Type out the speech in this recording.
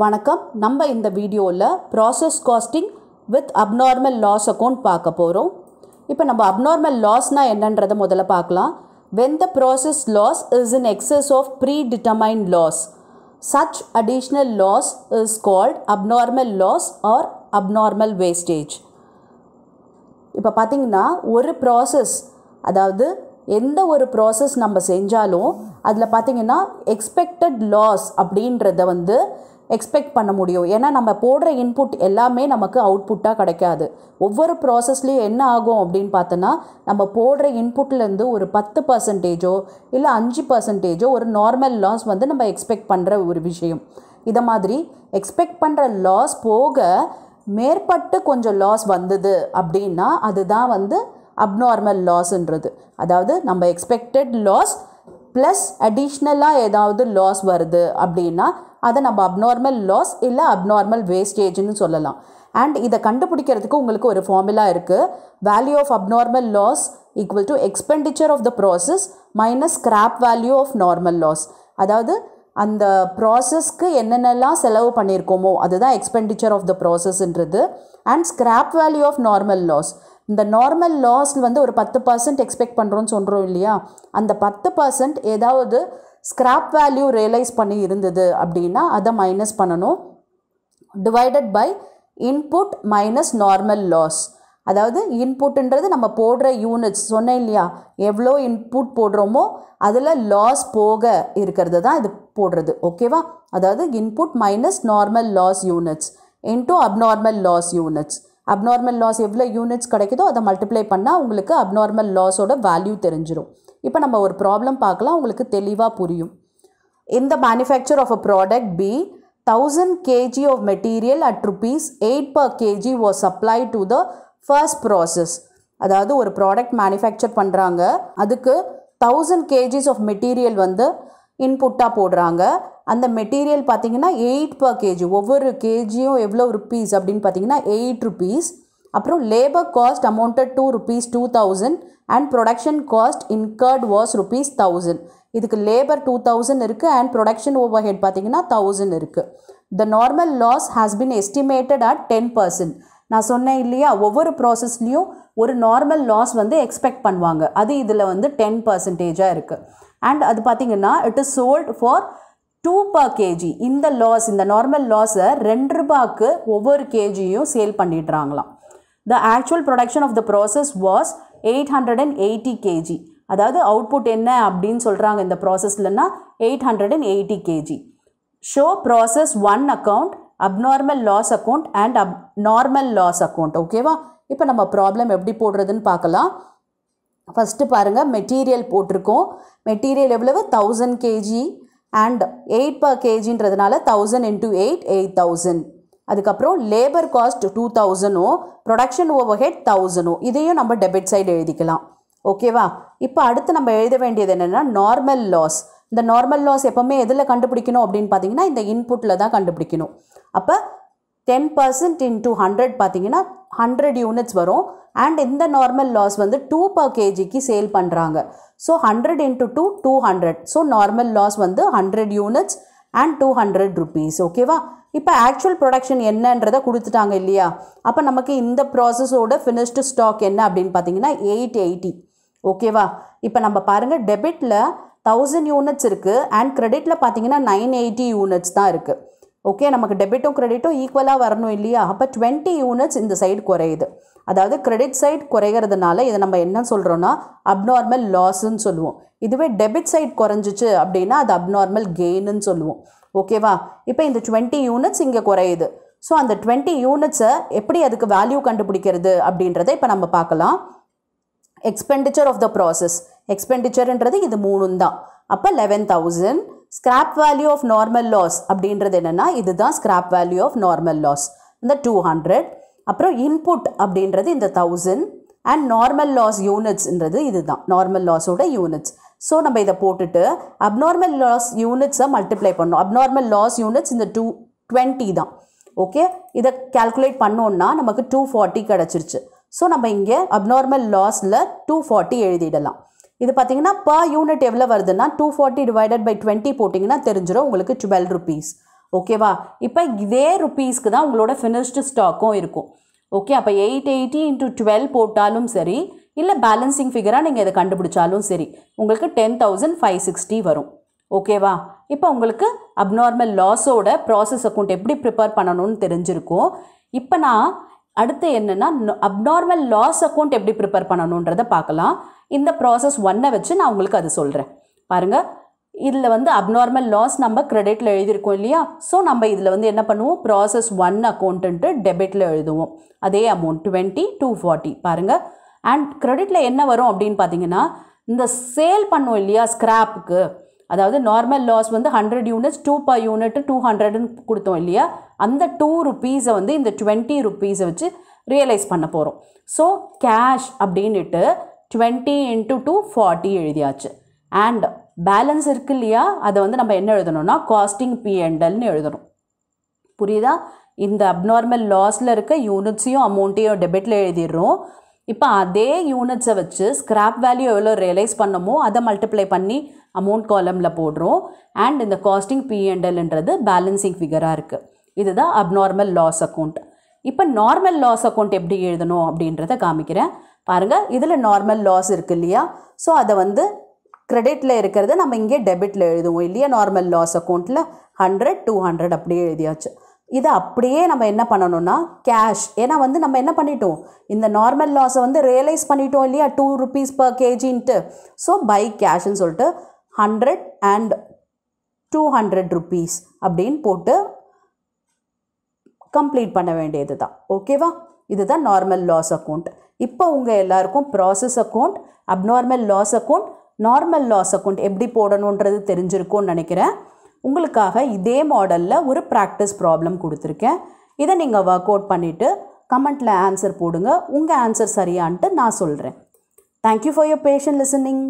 வணக்கம். நம்ம இந்த வீடியோவில் process costing with abnormal loss account பார்க்க போகிறோம் இப்போ நம்ம அப்நார்மல் லாஸ்னால் என்னன்றதை முதல்ல பார்க்கலாம். When the process loss is in excess of pre predetermined loss such additional loss is called abnormal loss or abnormal wastage இப்போ பார்த்திங்கன்னா ஒரு ப்ராசஸ் அதாவது எந்த ஒரு ப்ராசஸ் நம்ம செஞ்சாலும் அதில் பார்த்திங்கன்னா எக்ஸ்பெக்டட் லாஸ் அப்படின்றத வந்து எக்ஸ்பெக்ட் பண்ண முடியும். ஏன்னா நம்ம போடுற இன்புட் எல்லாமே நமக்கு அவுட்புட்டாக கிடைக்காது. ஒவ்வொரு ப்ராசஸ்லேயும் என்ன ஆகும் அப்படின்னு பார்த்தோன்னா நம்ம போடுற இன்புட்லேருந்து ஒரு பத்து பர்சன்டேஜோ இல்லை அஞ்சு பர்சன்டேஜோ ஒரு நார்மல் லாஸ் வந்து நம்ம எக்ஸ்பெக்ட் பண்ணுற ஒரு விஷயம். இதை மாதிரி எக்ஸ்பெக்ட் பண்ணுற லாஸ் போக மேற்பட்டு கொஞ்சம் லாஸ் வந்தது அப்படின்னா அதுதான் வந்து அப்நார்மல் லாஸ்ன்றது அதாவது நம்ம எக்ஸ்பெக்டட் லாஸ் ப்ளஸ் அடிஷ்னலாக ஏதாவது லாஸ் வருது அப்படின்னா அதை நம்ம அப்நார்மல் லாஸ் இல்லை அப்நார்மல் வேஸ்டேஜ்னு சொல்லலாம். அண்ட் இதை கண்டுபிடிக்கிறதுக்கு உங்களுக்கு ஒரு ஃபார்முலா இருக்குது value of abnormal loss equal to expenditure of the process minus scrap value of normal loss அதாவது அந்த ப்ராசஸ்க்கு என்னென்னலாம் செலவு பண்ணியிருக்கோமோ அதுதான் expenditure of the ப்ராசஸ்ன்றது and scrap value of normal loss இந்த நார்மல் லாஸ் வந்து ஒரு பத்து பர்சன்ட் எக்ஸ்பெக்ட் பண்ணுறோன்னு சொல்கிறோம் இல்லையா? அந்த பத்து பர்சன்ட் ஏதாவது ஸ்க்ராப் வேல்யூ ரியலைஸ் பண்ணி இருந்தது அப்படின்னா அதை மைனஸ் பண்ணணும். Divided by input minus normal loss அதாவது இன்புட்டுன்றது நம்ம போடுற யூனிட்ஸ் சொன்னேன் இல்லையா? எவ்வளோ இன்புட் போடுறோமோ அதில் லாஸ் போக இருக்கிறது தான் இது போடுறது. ஓகேவா அதாவது input minus normal loss units into abnormal loss units abnormal loss எவ்வளோ யூனிட்ஸ் கிடைக்குதோ அதை மல்டிப்ளை பண்ணால் உங்களுக்கு அப்நார்மல் லாஸோட வேல்யூ தெரிஞ்சிடும் இப்போ நம்ம ஒரு ப்ராப்ளம் பார்க்கலாம் உங்களுக்கு தெளிவாக புரியும். இந்த manufacture of a product B thousand KG of material at rupees eight per KG was supply to the first process அதாவது ஒரு ப்ராடக்ட் மேனுஃபேக்சர் பண்ணுறாங்க அதுக்கு தௌசண்ட் கேஜிஸ் ஆஃப் மெட்டீரியல் வந்து இன்புட்டாக போடுறாங்க. அந்த மெட்டீரியல் பார்த்தீங்கன்னா எயிட் பர் கேஜி ஒவ்வொரு கேஜியும் எவ்வளோ ருப்பீஸ் அப்படின்னு பார்த்தீங்கன்னா எயிட் ருப்பீஸ் அப்புறம் labour cost amounted to rupees two thousand and production cost incurred was rupees thousand இதுக்கு லேபர் டூ தௌசண்ட் இருக்குது அண்ட் ப்ரொடக்ஷன் ஓவர் ஹெட் பார்த்தீங்கன்னா தௌசண்ட் இருக்குது the normal loss has been estimated at ten percent நான் சொன்னேன் இல்லையா ஒவ்வொரு ப்ராசஸ்லேயும் ஒரு normal loss வந்து எக்ஸ்பெக்ட் பண்ணுவாங்க. அது இதில் வந்து டென் பர்சன்டேஜாக இருக்குது அண்ட் அது பார்த்தீங்கன்னா it is sold for two per KG இந்த லாஸ் இந்த நார்மல் லாஸை ரெண்டு ரூபாய்க்கு ஒவ்வொரு கேஜியும் sale பண்ணிடுறாங்களாம். The actual production of the process was eight hundred and eighty KG அதாவது அவுட்புட் என்ன அப்படின்னு சொல்கிறாங்க இந்த ப்ராசஸ்லன்னா eight hundred and eighty KG show process one account abnormal loss account and abnormal loss account ஓகேவா இப்போ நம்ம ப்ராப்ளம் எப்படி போடுறதுன்னு பார்க்கலாம். ஃபஸ்ட்டு பாருங்கள் மெட்டீரியல் போட்டிருக்கோம். மெட்டீரியல் எவ்வளவு? Thousand KG and eight per கேஜின்றதுனால thousand into eight eight thousand அதுக்கப்புறம் லேபர் காஸ்ட் டூ தௌசண்டும் ப்ரொடக்ஷன் ஓவர் ஹெட் தௌசண்டும் இதையும் நம்ம டெபிட் சைடு எழுதிக்கலாம். ஓகேவா இப்போ அடுத்து நம்ம எழுத வேண்டியது என்னென்னா நார்மல் லாஸ் இந்த நார்மல் லாஸ் எப்போவுமே எதில் கண்டுபிடிக்கணும் அப்படின்னு பார்த்தீங்கன்னா இந்த இன்புட்டில் தான் கண்டுபிடிக்கணும். அப்போ டென் பர்சன்ட் இன்டூ ஹண்ட்ரட் பார்த்தீங்கன்னா ஹண்ட்ரட் யூனிட்ஸ் வரும். அண்ட் இந்த நார்மல் லாஸ் வந்து டூ பர் கேஜிக்கு சேல் பண்ணுறாங்க so hundred into two two hundred so normal loss வந்து hundred units and two hundred rupees ஓகேவா இப்போ ஆக்சுவல் ப்ரொடக்ஷன் என்னன்றதை கொடுத்துட்டாங்க இல்லையா? அப்போ நமக்கு இந்த ப்ராசஸோட ஃபினிஷ்டு ஸ்டாக் என்ன அப்படின்னு பார்த்தீங்கன்னா எயிட் எயிட்டி ஓகேவா இப்போ நம்ம பாருங்கள் டெபிட்டில் தௌசண்ட் யூனிட்ஸ் இருக்குது அண்ட் கிரெடிட்டில் பார்த்தீங்கன்னா நைன் எயிட்டி யூனிட்ஸ் தான் இருக்குது ஓகே நமக்கு டெபிட்டும் கிரெடிட்டும் ஈக்குவலாக வரணும் இல்லையா? அப்போ டுவெண்ட்டி யூனிட்ஸ் இந்த சைடு குறையுது. அதாவது கிரெடிட் சைட் குறைகிறதுனால இதை நம்ம என்ன சொல்கிறோன்னா அப்நார்மல் லாஸ்ன்னு சொல்லுவோம். இதுவே டெபிட் சைட் குறைஞ்சிச்சு அப்படின்னா அது அப்நார்மல் கெயின்னு சொல்லுவோம். ஓகேவா இப்போ இந்த டுவெண்ட்டி யூனிட்ஸ் இங்கே குறையுது. ஸோ அந்த டுவெண்ட்டி யூனிட்ஸை எப்படி அதுக்கு வேல்யூ கண்டுபிடிக்கிறது அப்படின்றத இப்போ நம்ம பார்க்கலாம். எக்ஸ்பெண்டிச்சர் ஆஃப் த ப்ராசஸ் எக்ஸ்பெண்டிச்சர்ன்றது இது மூணு தான் அப்போ eleven thousand scrap value of normal loss அப்படின்றது என்னென்னா இதுதான் scrap value of normal loss இந்த டூ ஹண்ட்ரட் அப்புறம் இன்புட் அப்படின்றது இந்த தௌசண்ட் அண்ட் நார்மல் லாஸ் யூனிட்ஸ்ன்றது இதுதான் நார்மல் லாஸோட யூனிட்ஸ் ஸோ நம்ம இதை போட்டுட்டு அப்நார்மல் லாஸ் யூனிட்ஸை மல்டிப்ளை பண்ணோம் அப்நார்மல் லாஸ் யூனிட்ஸ் இந்த டூ டுவெண்ட்டி தான். ஓகே இதை கால்குலேட் பண்ணோன்னா நமக்கு டூ ஃபார்ட்டி கிடச்சிருச்சு. ஸோ நம்ம இங்கே அப்நார்மல் லாஸில் டூ ஃபார்ட்டி எழுதிடலாம். இது பார்த்தீங்கன்னா பர் யூனிட் எவ்வளோ வருதுன்னா two forty divided by twenty போட்டிங்கன்னா தெரிஞ்சிடும் உங்களுக்கு டுவெல் ருபீஸ் ஓகேவா இப்போ இதே ருபீஸ்க்கு தான் உங்களோட ஃபினிஷ்டு ஸ்டாக்கும் இருக்கும். ஓகே அப்போ எயிட் எயிட்டி இன்ட்டு டுவெல் போட்டாலும் சரி இல்லை பேலன்சிங் ஃபிகராக நீங்கள் இதை கண்டுபிடிச்சாலும் சரி உங்களுக்கு டென் தௌசண்ட் ஃபைவ் சிக்ஸ்டி வரும். ஓகேவா இப்போ உங்களுக்கு அப்நார்மல் லாஸோட ப்ராசஸ் அக்கௌண்ட் எப்படி ப்ரிப்பேர் பண்ணணும்னு தெரிஞ்சிருக்கும். இப்போ நான் அடுத்து என்னென்னா அப்நார்மல் லாஸ் அக்கௌண்ட் எப்படி ப்ரிப்பேர் பண்ணணுன்றதை பார்க்கலாம். இந்த ப்ராசஸ் ஒன்னை வச்சு நான் உங்களுக்கு அது சொல்கிறேன் பாருங்கள் இதில் வந்து அப்நார்மல் லாஸ் நம்ம கிரெடிட்டில் எழுதியிருக்கோம் இல்லையா? ஸோ நம்ம இதில் வந்து என்ன பண்ணுவோம்? ப்ராசஸ் ஒன் அக்கௌண்ட்டுன்ட்டு டெபிட்டில் எழுதுவோம். அதே அமௌண்ட் டுவெண்ட்டி டூ ஃபார்ட்டி பாருங்கள் அண்ட் கிரெடிட்டில் என்ன வரும் அப்படின்னு பார்த்தீங்கன்னா இந்த சேல் பண்ணுவோம் இல்லையா ஸ்க்ராப்புக்கு அதாவது நார்மல் லாஸ் வந்து hundred units two per unit two ஹண்ட்ரட்னு கொடுத்தோம் இல்லையா? அந்த டூ ருப்பீஸை வந்து இந்த டுவெண்ட்டி ருப்பீஸை வச்சு ரியலைஸ் பண்ண போகிறோம் ஸோ கேஷ் அப்படின்ட்டு டுவெண்ட்டி இன்ட்டு டூ ஃபார்ட்டி எழுதியாச்சு. அண்ட் பேலன்ஸ் இருக்கு இல்லையா? அதை வந்து நம்ம என்ன எழுதணும்னா காஸ்டிங் பிஎன்டல்னு எழுதணும். புரியுதா? இந்த அப்நார்மல் லாஸில் இருக்க யூனிட்ஸையும் அமௌண்ட்டையும் டெபிட்டில் எழுதிடுறோம். இப்போ அதே யூனிட்ஸை வச்சு ஸ்க்ராப் வேல்யூ எவ்வளோ ரியலைஸ் பண்ணமோ அதை மல்டிப்ளை பண்ணி அமௌண்ட் காலமில் போடுறோம். அண்ட் இந்த காஸ்டிங் பிஎன்டல்ன்றது பேலன்சிங் ஃபிகராக இருக்குது இதுதான் அப்நார்மல் லாஸ் அக்கௌண்ட் இப்போ நார்மல் லாஸ் அக்கௌண்ட் எப்படி எழுதணும் அப்படின்றத காமிக்கிறேன். பாருங்கள் இதில் நார்மல் லாஸ் இருக்கு இல்லையா? ஸோ அதை வந்து கிரெடிட்டில் இருக்கிறத நம்ம இங்கே டெபிட்டில் எழுதுவோம் இல்லையா? நார்மல் லாஸ் அக்கௌண்ட்டில் ஹண்ட்ரட் டூ ஹண்ட்ரட் அப்படியே எழுதியாச்சு. இதை அப்படியே நம்ம என்ன பண்ணணும்னா கேஷ் ஏன்னா வந்து நம்ம என்ன பண்ணிட்டோம்? இந்த நார்மல் லாஸை வந்து ரியலைஸ் பண்ணிட்டோம் இல்லையா? டூ ருபீஸ் பர் கேஜின்ட்டு ஸோ பை கேஷ்ன்னு சொல்லிட்டு hundred and two hundred rupees அப்படின்னு போட்டு கம்ப்ளீட் பண்ண வேண்டியது தான் ஓகேவா இதுதான் நார்மல் லாஸ் அக்கௌண்ட் இப்போ உங்கள் எல்லாருக்கும் process account abnormal loss account normal loss account எப்படி போடணுன்றது தெரிஞ்சிருக்கும்னு நினைக்கிறேன். உங்களுக்காக இதே மாடலில் ஒரு ப்ராக்டிஸ் ப்ராப்ளம் கொடுத்துருக்கேன். இதை நீங்கள் ஒர்க் அவுட் பண்ணிவிட்டு கமெண்ட்டில் ஆன்சர் போடுங்க. உங்கள் ஆன்சர் சரியான்ட்டு நான் சொல்கிறேன் thank you for your patience listening